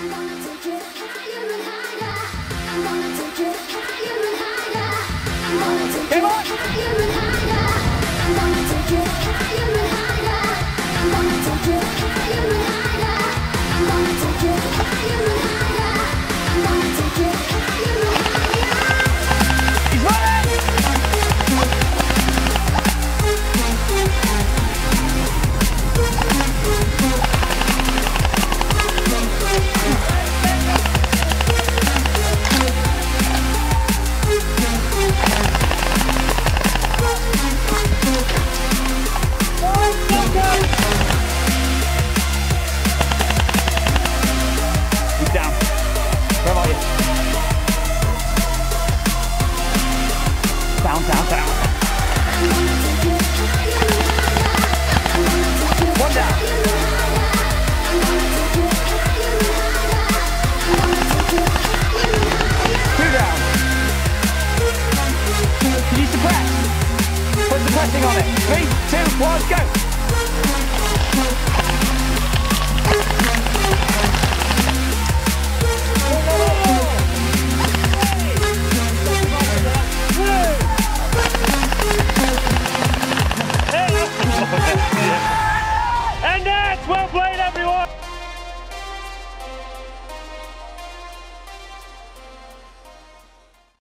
Come on! Getting on it. Three, two, one, go.